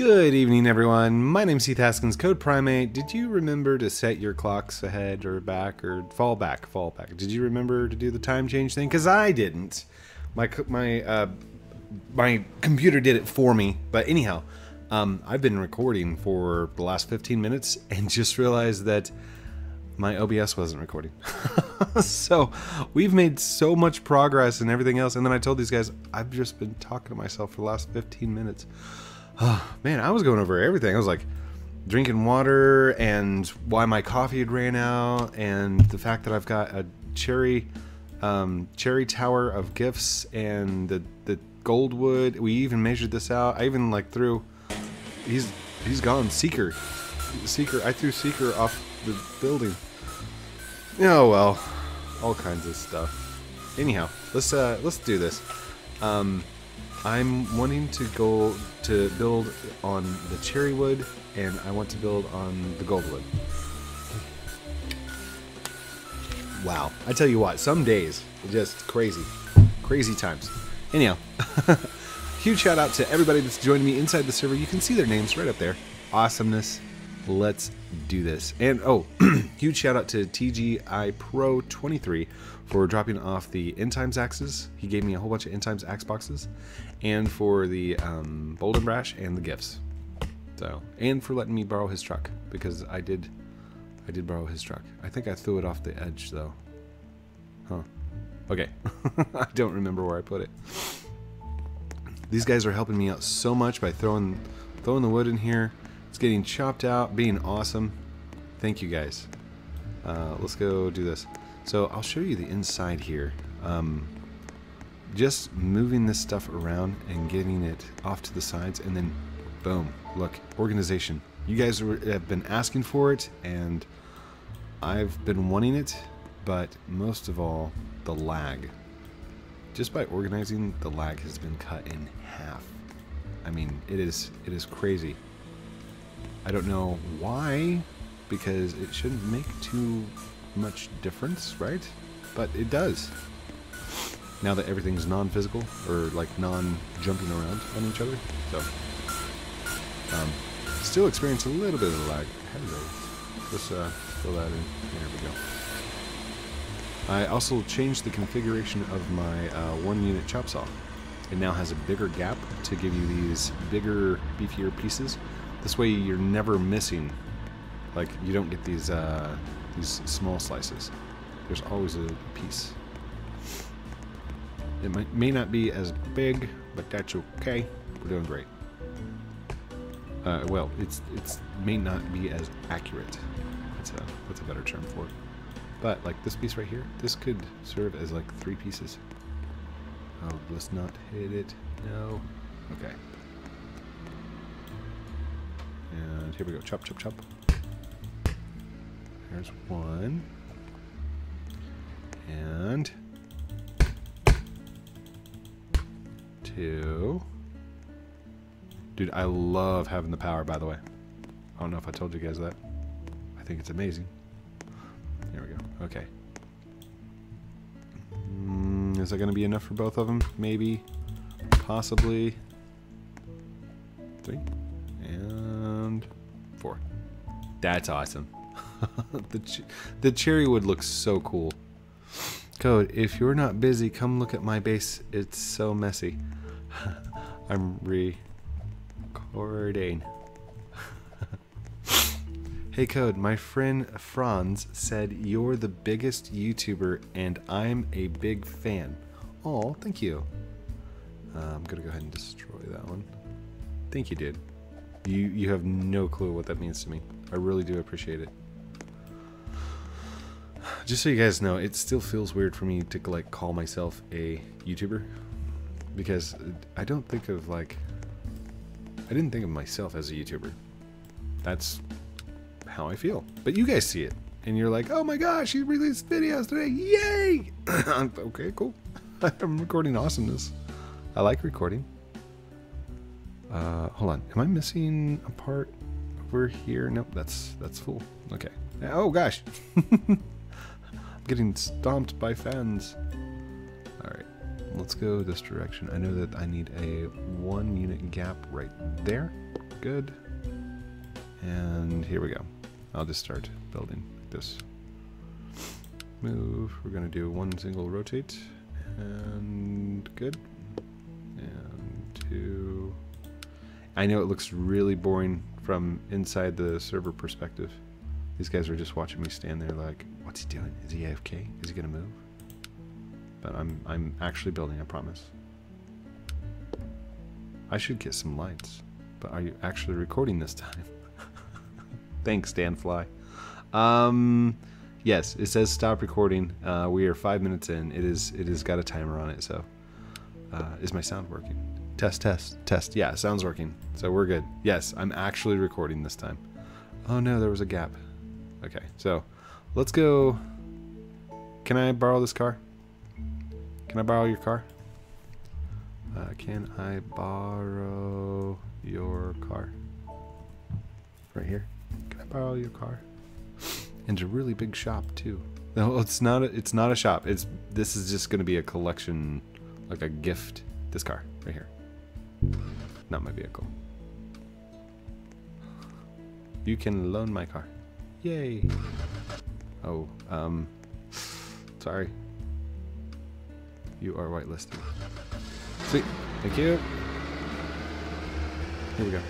Good evening, everyone. My name's Heath Haskins, CodePrime8. Did you remember to set your clocks ahead or back or fall back? Fall back. Did you remember to do the time change thing? Because I didn't. My my uh, my computer did it for me. But anyhow, um, I've been recording for the last 15 minutes and just realized that my OBS wasn't recording. so we've made so much progress and everything else. And then I told these guys, I've just been talking to myself for the last 15 minutes. Oh, man, I was going over everything. I was like drinking water and why my coffee had ran out and the fact that I've got a cherry um, cherry tower of gifts and the the goldwood. We even measured this out. I even like threw. He's he's gone. Seeker, Seeker. I threw Seeker off the building. Oh well, all kinds of stuff. Anyhow, let's uh let's do this. Um, I'm wanting to go to build on the cherry wood, and I want to build on the goldwood. Wow, I tell you what, some days just crazy, crazy times. Anyhow, huge shout out to everybody that's joining me inside the server. You can see their names right up there. Awesomeness. Let's do this. And oh, huge shout out to TGI Pro 23 for dropping off the end times axes. He gave me a whole bunch of end times axe boxes, and for the um, bold and brash and the gifts. So, and for letting me borrow his truck because I did, I did borrow his truck. I think I threw it off the edge though. Huh. Okay. I don't remember where I put it. These guys are helping me out so much by throwing, throwing the wood in here. It's getting chopped out, being awesome. Thank you guys. Uh, let's go do this. So I'll show you the inside here. Um, just moving this stuff around and getting it off to the sides and then boom, look, organization. You guys have been asking for it and I've been wanting it, but most of all, the lag. Just by organizing, the lag has been cut in half. I mean, it is it is crazy. I don't know why, because it shouldn't make too much difference, right? But it does. Now that everything's non-physical, or like non-jumping around on each other. So, um, still experience a little bit of lag. Hello. Let's uh, fill that in. There we go. I also changed the configuration of my uh, one-unit chop saw. It now has a bigger gap to give you these bigger, beefier pieces. This way you're never missing. Like, you don't get these uh, these small slices. There's always a piece. It might, may not be as big, but that's okay. We're doing great. Uh, well, it's it's may not be as accurate. That's a that's a better term for it. But like this piece right here, this could serve as like three pieces. Oh, let's not hit it. No. Okay. And here we go. Chop, chop, chop. There's one. And two. Dude, I love having the power, by the way. I don't know if I told you guys that. I think it's amazing. There we go. Okay. Mm, is that going to be enough for both of them? Maybe. Possibly. Three. And four. That's awesome. the, ch the cherry wood looks so cool. Code, if you're not busy, come look at my base. It's so messy. I'm recording. hey Code, my friend Franz said you're the biggest YouTuber and I'm a big fan. Oh, thank you. Uh, I'm gonna go ahead and destroy that one. Thank you, dude. You you have no clue what that means to me. I really do appreciate it. Just so you guys know, it still feels weird for me to like call myself a YouTuber because I don't think of like I didn't think of myself as a YouTuber. That's how I feel. But you guys see it and you're like, "Oh my gosh, he released videos today. Yay!" okay, cool. I'm recording awesomeness. I like recording. Uh, hold on. Am I missing a part over here? Nope, that's that's full. Okay. Oh gosh. I'm getting stomped by fans. Let's go this direction. I know that I need a one unit gap right there. good. And here we go. I'll just start building this. Move. We're going to do one single rotate. And good. And two. I know it looks really boring from inside the server perspective. These guys are just watching me stand there like, what's he doing? Is he AFK? Is he going to move? But I'm, I'm actually building, I promise. I should get some lights. But are you actually recording this time? Thanks, Dan Fly. Um, yes, it says stop recording. Uh, we are five minutes in. It is. It has got a timer on it. So, uh, is my sound working? Test, test, test. Yeah, sound's working. So we're good. Yes, I'm actually recording this time. Oh no, there was a gap. Okay, so let's go. Can I borrow this car? Can I borrow your car? Uh, can I borrow your car? Right here. Can I borrow your car? And it's a really big shop too. No, it's not. A, it's not a shop. It's this is just going to be a collection, like a gift. This car right here. Not my vehicle. You can loan my car. Yay. Oh, um, sorry. You are whitelisted. Sweet. Thank you. Here we go.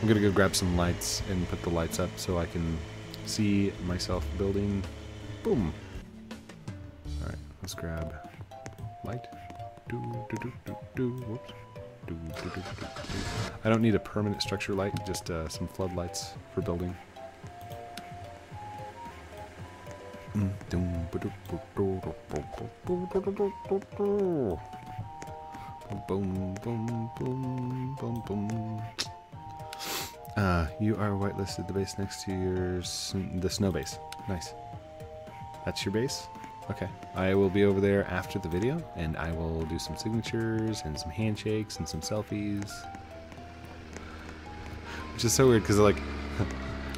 I'm gonna go grab some lights and put the lights up so I can see myself building. Boom. All right, let's grab light. Do, do, do, do, do. Whoops. Do, do, do, do, do. I don't need a permanent structure light, just uh, some floodlights for building. Uh, you are whitelisted. The base next to your the snow base. Nice. That's your base. Okay. I will be over there after the video, and I will do some signatures and some handshakes and some selfies. Which is so weird because like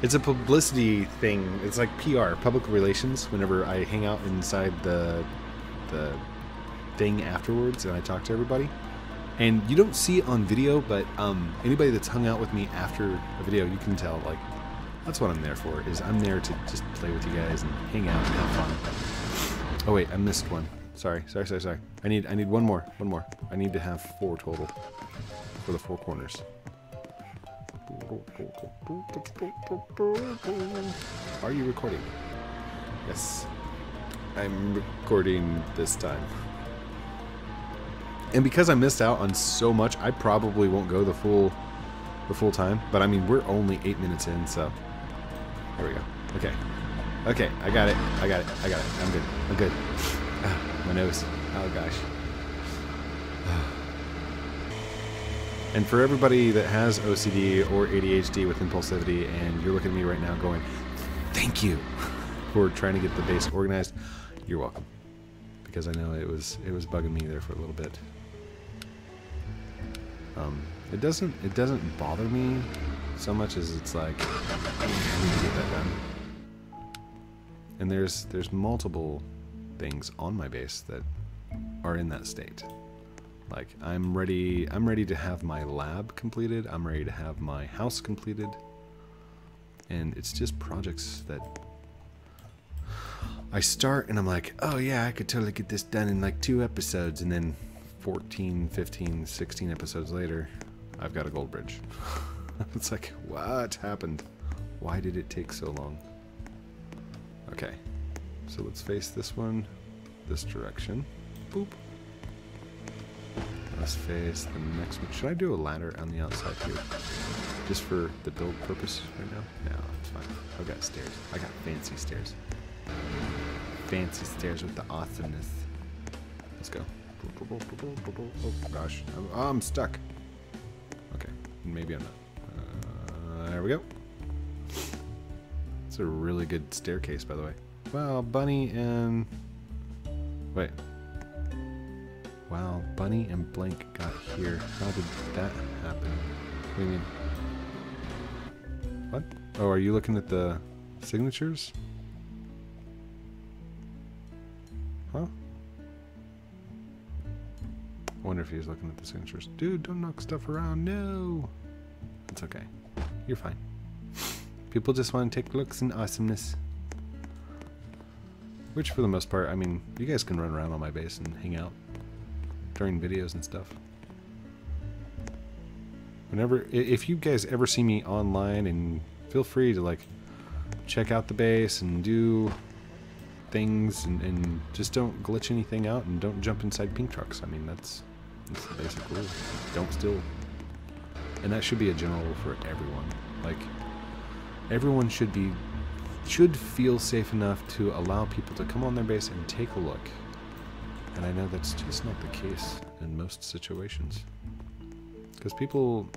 it's a publicity thing. It's like PR, public relations. Whenever I hang out inside the the thing afterwards and I talk to everybody, and you don't see it on video, but um, anybody that's hung out with me after a video, you can tell like that's what I'm there for. Is I'm there to just play with you guys and hang out and have fun. Oh wait, I missed one. Sorry, sorry, sorry, sorry. I need I need one more, one more. I need to have four total for the four corners. Are you recording? Yes. I'm recording this time. And because I missed out on so much, I probably won't go the full the full time. But I mean, we're only eight minutes in, so there we go. Okay. Okay, I got it. I got it. I got it. I'm good. I'm good. Ah, my nose. Oh gosh. And for everybody that has OCD or ADHD with impulsivity, and you're looking at me right now going, thank you for trying to get the base organized, you're welcome. Because I know it was it was bugging me there for a little bit. Um, it doesn't it doesn't bother me so much as it's like I need to get that done. And there's there's multiple things on my base that are in that state. Like I'm ready I'm ready to have my lab completed. I'm ready to have my house completed. And it's just projects that I start and I'm like, "Oh yeah, I could totally get this done in like 2 episodes." And then 14, 15, 16 episodes later, I've got a gold bridge. it's like, "What happened? Why did it take so long?" Okay. So let's face this one this direction. Boop. Let's face the next one. Should I do a ladder on the outside here? Just for the build purpose right now? No, it's fine. I've got stairs. I got fancy stairs. Fancy stairs with the awesomeness. Let's go. Oh gosh. I'm, oh, I'm stuck. Okay. Maybe I'm not. Uh, there we go. It's a really good staircase, by the way. Well, Bunny and... Wait. Wow, Bunny and Blank got here. How did that happen? What do you mean? What? Oh, are you looking at the signatures? Huh? I wonder if he's looking at the signatures. Dude, don't knock stuff around. No! It's okay. You're fine. People just want to take looks and awesomeness. Which, for the most part, I mean, you guys can run around on my base and hang out during videos and stuff. Whenever, if you guys ever see me online, and feel free to like check out the base and do things, and, and just don't glitch anything out, and don't jump inside pink trucks. I mean, that's that's the basic rule. Don't steal. And that should be a general rule for everyone. Like, everyone should be should feel safe enough to allow people to come on their base and take a look. And I know that's just not the case in most situations. Because people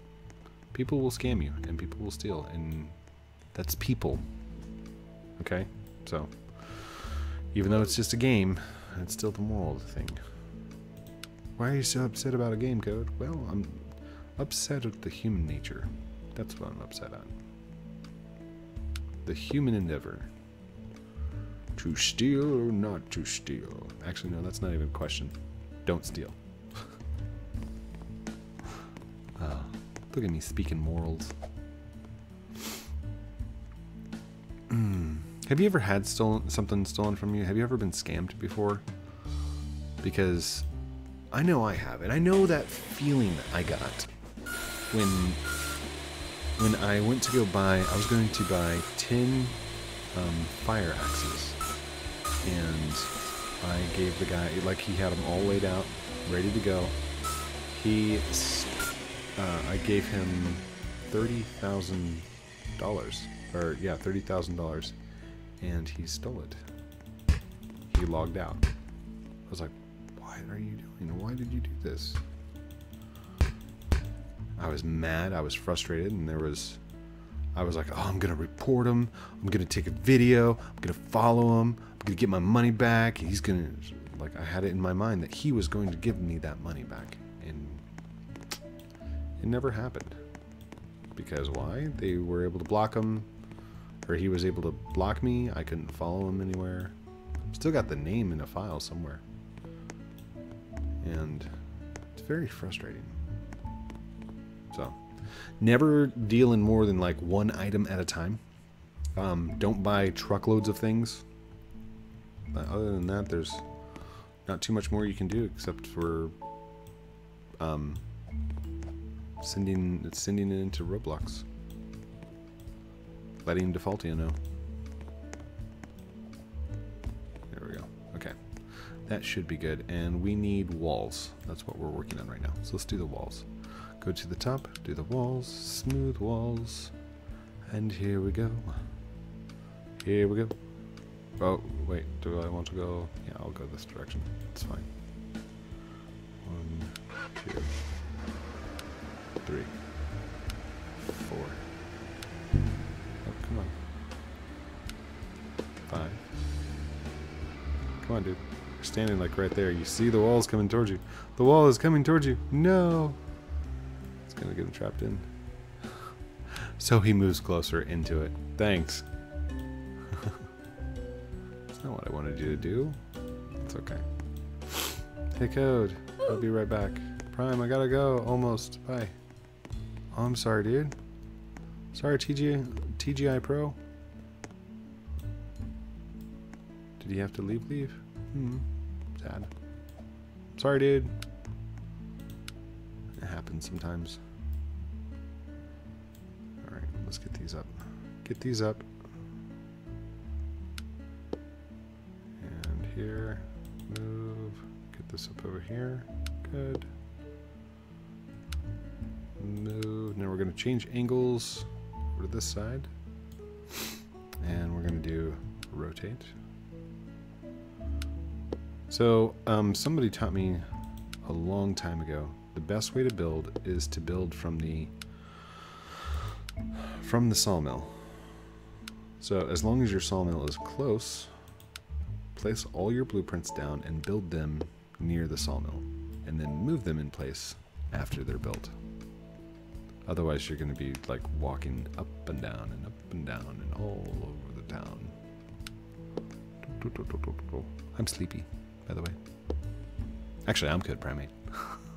people will scam you and people will steal and that's people. Okay? So even though it's just a game, it's still the moral of the thing. Why are you so upset about a game code? Well, I'm upset at the human nature. That's what I'm upset at the human endeavor. To steal or not to steal? Actually, no, that's not even a question. Don't steal. uh, look at me speaking morals. Mm. Have you ever had stolen something stolen from you? Have you ever been scammed before? Because I know I have, and I know that feeling I got when when I went to go buy, I was going to buy 10 um, fire axes. And I gave the guy, like he had them all laid out, ready to go. He, uh, I gave him $30,000. Or, yeah, $30,000. And he stole it. He logged out. I was like, what are you doing? Why did you do this? I was mad. I was frustrated, and there was, I was like, oh, I'm gonna report him. I'm gonna take a video. I'm gonna follow him. I'm gonna get my money back. He's gonna, like, I had it in my mind that he was going to give me that money back, and it never happened. Because why? They were able to block him, or he was able to block me. I couldn't follow him anywhere. Still got the name in a file somewhere, and it's very frustrating. Never deal in more than like one item at a time. Um, don't buy truckloads of things. But other than that, there's not too much more you can do except for um, sending sending it into Roblox. Letting Defaultio know. There we go. Okay. That should be good. And we need walls. That's what we're working on right now. So let's do the walls. Go to the top, do the walls, smooth walls, and here we go. Here we go. Oh, wait, do I want to go? Yeah, I'll go this direction. It's fine. One, two, three, four. Oh, come on. Five. Come on, dude. You're standing like right there. You see the walls coming towards you. The wall is coming towards you. No! Get him trapped in. So he moves closer into it. Thanks. That's not what I wanted you to do. It's okay. Hey Code, I'll be right back. Prime, I gotta go. Almost. Bye. Oh, I'm sorry, dude. Sorry, TG, TGI Pro. Did he have to leave? Leave? Hmm. Sad. Sorry, dude. It happens sometimes. These up. Get these up. And here, move, get this up over here. Good. Move. Now we're going to change angles over to this side. And we're going to do rotate. So um, somebody taught me a long time ago the best way to build is to build from the from the sawmill. So as long as your sawmill is close, place all your blueprints down and build them near the sawmill, and then move them in place after they're built. Otherwise you're going to be like walking up and down and up and down and all over the town. I'm sleepy, by the way. Actually, I'm good, primate.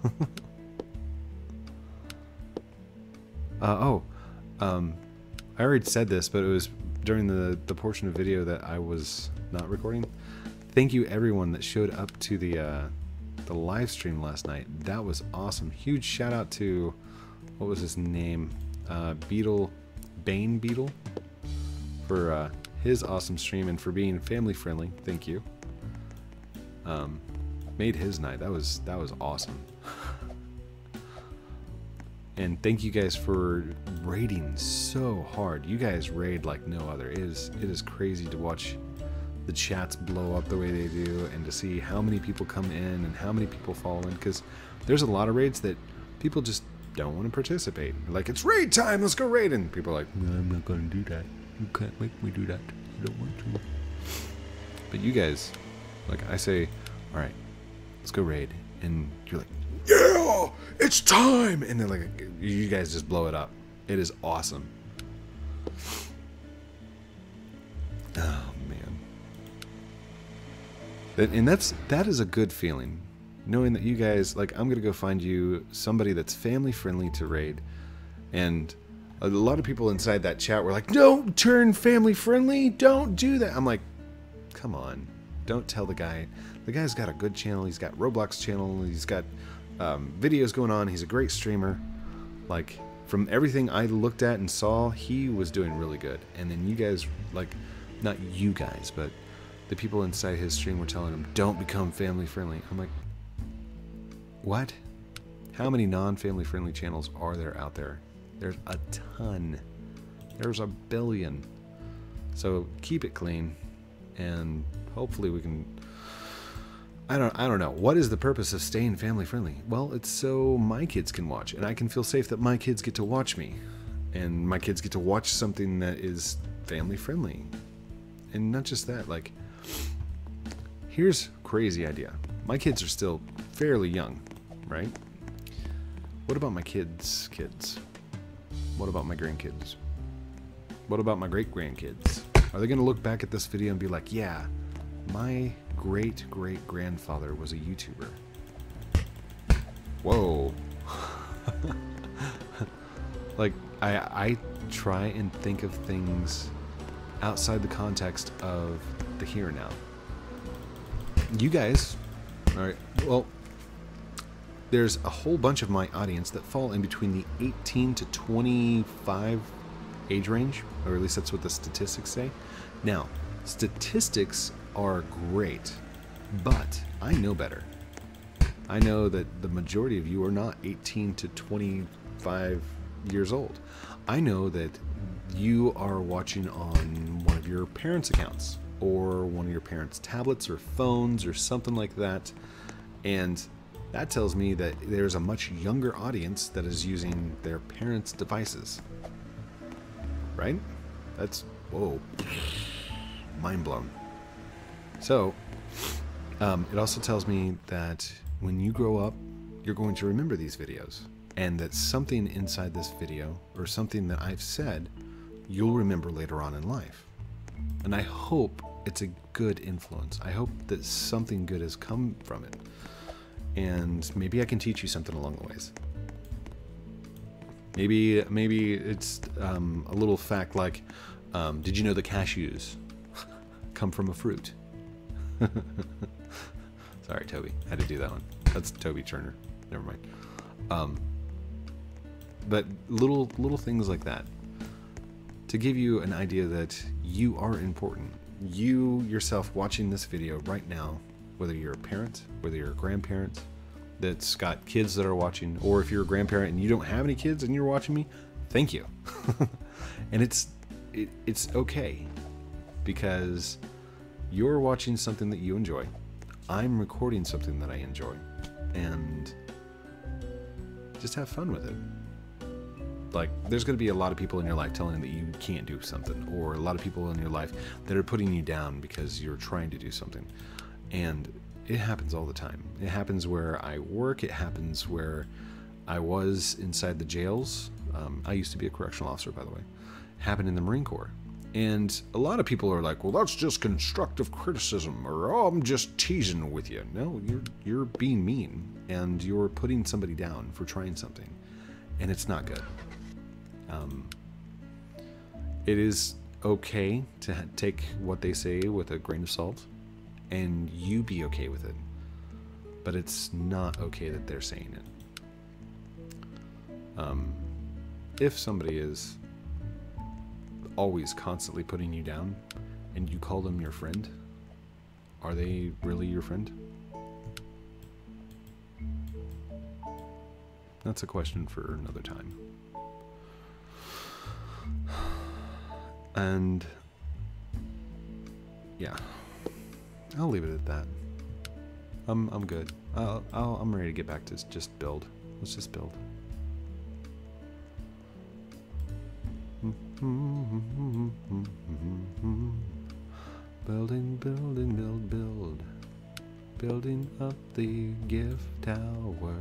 Uh, oh, um, I already said this, but it was during the the portion of video that I was not recording. Thank you everyone that showed up to the uh, the live stream last night. That was awesome. Huge shout out to what was his name? Uh, Beetle, Bane Beetle, for uh, his awesome stream and for being family friendly. Thank you. Um, made his night. That was that was awesome. And thank you guys for raiding so hard. You guys raid like no other. It is it is crazy to watch the chats blow up the way they do and to see how many people come in and how many people fall in because there's a lot of raids that people just don't want to participate. Like it's raid time, let's go raid, and people are like, no, I'm not gonna do that. You can't make me do that. I don't want to. But you guys, like I say, all right, let's go raid, and you're like, it's time, and then like you guys just blow it up. It is awesome. Oh man, and that's that is a good feeling knowing that you guys like i'm gonna go find you somebody that's family friendly to raid. And a lot of people inside that chat were like don't turn family friendly don't do that. I'm like come on. Don't tell the guy. The guy's got a good channel. He's got roblox channel. He's got um, videos going on he's a great streamer like from everything i looked at and saw he was doing really good and then you guys like not you guys but the people inside his stream were telling him don't become family friendly i'm like what? How many non-family friendly channels are there out there? There's a ton. There's a billion. So keep it clean and hopefully we can I don't I don't know. What is the purpose of staying family friendly? Well, it's so my kids can watch and I can feel safe that my kids get to watch me and my kids get to watch something that is family friendly. And not just that, like here's crazy idea. My kids are still fairly young right? What about my kids' kids? What about my grandkids? What about my great grandkids? Are they going to look back at this video and be like, yeah, my great great grandfather was a YouTuber? Whoa. like, I, I try and think of things outside the context of the here and now. You guys, all right, well, there's a whole bunch of my audience that fall in between the 18 to 25 age range, or at least that's what the statistics say. Now, statistics are great, but I know better. I know that the majority of you are not 18 to 25 years old. I know that you are watching on one of your parents' accounts or one of your parents' tablets or phones or something like that. And that tells me that there's a much younger audience that is using their parents' devices. Right? That's, whoa, mind blown. So, um, it also tells me that when you grow up, you're going to remember these videos. And that something inside this video, or something that I've said, you'll remember later on in life. And I hope it's a good influence. I hope that something good has come from it and maybe I can teach you something along the ways. Maybe maybe it's um, a little fact like, um, did you know the cashews come from a fruit? Sorry, Toby, I had to do that one. That's Toby Turner. Never mind. Um, but little little things like that to give you an idea that you are important. You yourself watching this video right now whether you're a parent, whether you're a grandparent that's got kids that are watching, or if you're a grandparent and you don't have any kids and you're watching me, thank you. and it's it, it's okay because you're watching something that you enjoy. I'm recording something that I enjoy, and just have fun with it. Like, there's going to be a lot of people in your life telling you that you can't do something, or a lot of people in your life that are putting you down because you're trying to do something. And it happens all the time. It happens where I work, it happens where I was inside the jails. Um, I used to be a correctional officer, by the way. It happened in the Marine Corps. And a lot of people are like, well, that's just constructive criticism, or oh, I'm just teasing with you. No, you're, you're being mean, and you're putting somebody down for trying something, and it's not good. Um, it is okay to take what they say with a grain of salt, and you be okay with it. But it's not okay that they're saying it. Um, if somebody is always constantly putting you down, and you call them your friend, are they really your friend? That's a question for another time. And yeah, I'll leave it at that. I'm I'm good. I'll, I'll I'm ready to get back to just build. Let's just build. Building, building, build, build. Building up the gift tower.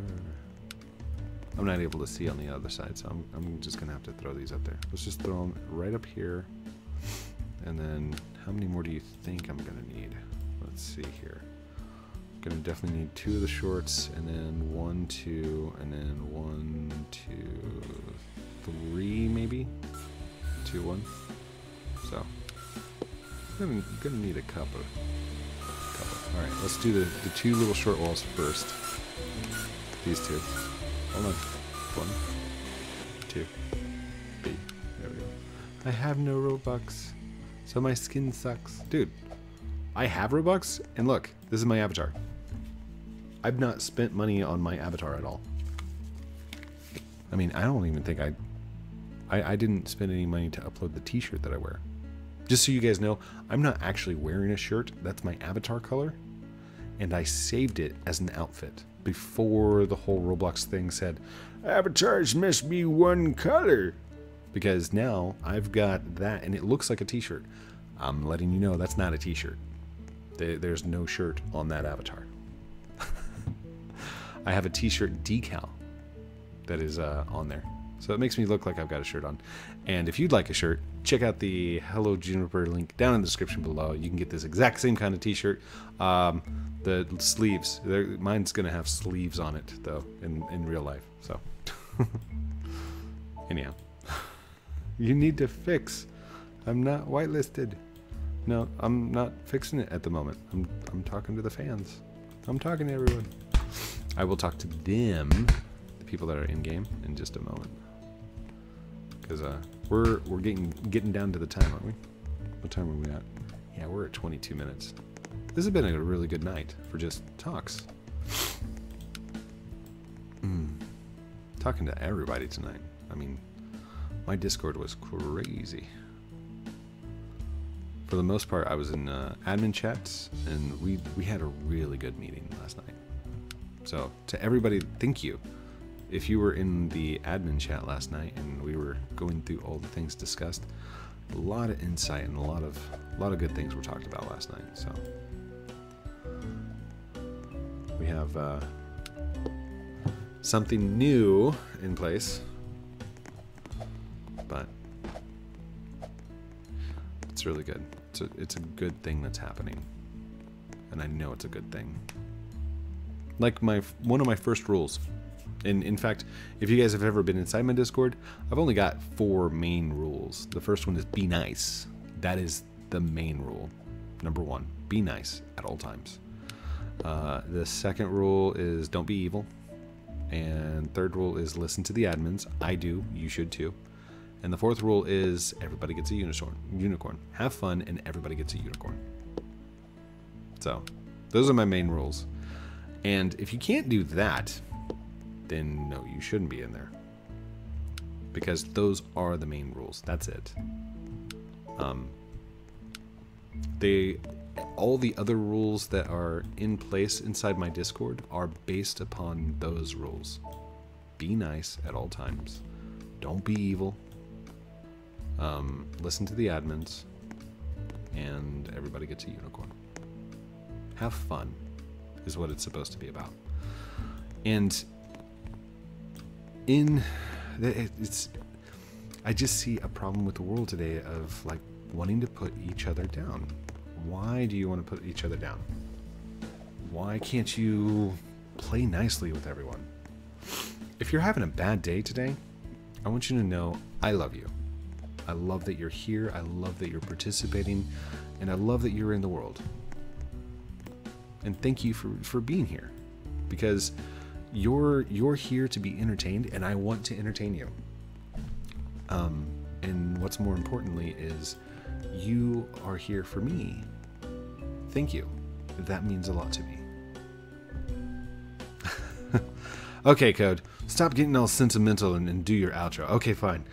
I'm not able to see on the other side, so I'm, I'm just gonna have to throw these up there. Let's just throw them right up here. And then, how many more do you think I'm gonna need? Let's see here. Gonna definitely need two of the shorts, and then one, two, and then one, two, three, maybe? Two, one. So, I'm gonna, need a couple. couple. All right, let's do the, the two little short walls first. These two. Hold on. One, two, B. There we go. I have no Robux, so my skin sucks. Dude, I have Robux, and look, this is my avatar. I've not spent money on my avatar at all. I mean, I don't even think I, I, I didn't spend any money to upload the t-shirt that I wear. Just so you guys know, I'm not actually wearing a shirt. That's my avatar color. And I saved it as an outfit before the whole Roblox thing said, avatars must be one color. Because now I've got that and it looks like a t shirt. I'm letting you know that's not a t shirt. There's no shirt on that avatar. I have a t shirt decal that is uh, on there. So it makes me look like I've got a shirt on. And if you'd like a shirt, check out the Hello Juniper link down in the description below. You can get this exact same kind of t-shirt. Um, the sleeves, mine's going to have sleeves on it, though, in, in real life. So, anyhow, you need to fix. I'm not whitelisted. No, I'm not fixing it at the moment. I'm, I'm talking to the fans. I'm talking to everyone. I will talk to them, the people that are in game, in just a moment because uh, we're we're getting getting down to the time, aren't we? What time are we at? Yeah, we're at 22 minutes. This has been a really good night for just talks. Mm. Talking to everybody tonight. I mean, my Discord was crazy. For the most part, I was in uh, admin chats, and we we had a really good meeting last night. So to everybody, thank you if you were in the admin chat last night and we were going through all the things discussed, a lot of insight and a lot of a lot of good things were talked about last night. So we have uh, something new in place, but it's really good. It's a, it's a good thing that's happening, and I know it's a good thing. Like my one of my first rules and in fact, if you guys have ever been inside my Discord, I've only got four main rules. The first one is be nice. That is the main rule. Number one, be nice at all times. Uh, the second rule is don't be evil. And third rule is listen to the admins. I do. You should too. And the fourth rule is everybody gets a unicorn. Unicorn. Have fun and everybody gets a unicorn. So, those are my main rules. And if you can't do that, then no, you shouldn't be in there. Because those are the main rules. That's it. Um, they, all the other rules that are in place inside my Discord are based upon those rules. Be nice at all times. Don't be evil. Um, listen to the admins, and everybody gets a unicorn. Have fun, is what it's supposed to be about. And in it's I just see a problem with the world today of like wanting to put each other down. Why do you want to put each other down? Why can't you play nicely with everyone? If you're having a bad day today, I want you to know I love you. I love that you're here. I love that you're participating. And I love that you're in the world. And thank you for, for being here. Because you're you're here to be entertained and I want to entertain you. Um, and what's more importantly is you are here for me. Thank you. That means a lot to me. okay, Code. Stop getting all sentimental and, and, do your outro. Okay, fine.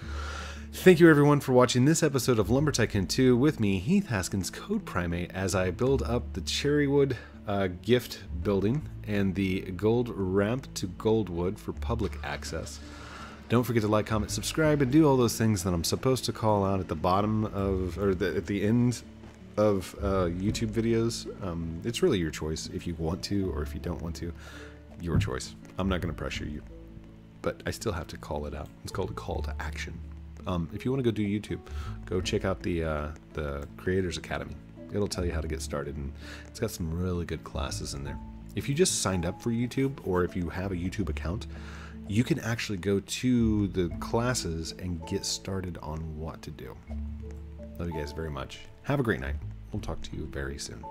Thank you, everyone, for watching this episode of Lumber Tycoon 2 with me, Heath Haskins, CodePrime8, as I build up the Cherrywood uh, gift building and the gold ramp to Goldwood for public access. Don't forget to like, comment, subscribe, and do all those things that I'm supposed to call out at the bottom of, or the, at the end of uh, YouTube videos. Um, it's really your choice if you want to or if you don't want to. Your choice. I'm not going to pressure you, but I still have to call it out. It's called a call to action. Um, if you want to go do YouTube, go check out the uh, the Creators Academy. It'll tell you how to get started, and it's got some really good classes in there. If you just signed up for YouTube, or if you have a YouTube account, you can actually go to the classes and get started on what to do. Love you guys very much. Have a great night. We'll talk to you very soon.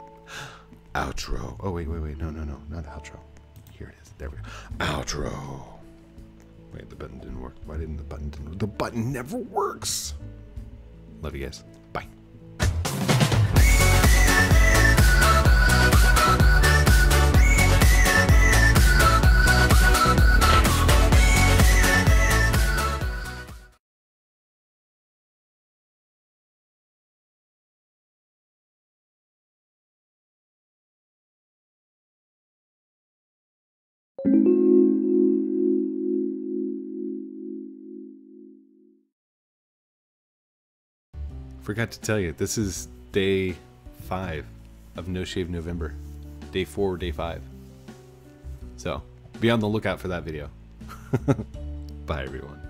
Outro. Oh, wait, wait, wait. No, no, no. Not the outro. Here it is. There we go. Outro. Wait, the button didn't work. Why didn't the button didn't The button never works. Love you guys. Forgot to tell you, this is day five of No Shave November. Day four, day five. So be on the lookout for that video. Bye, everyone.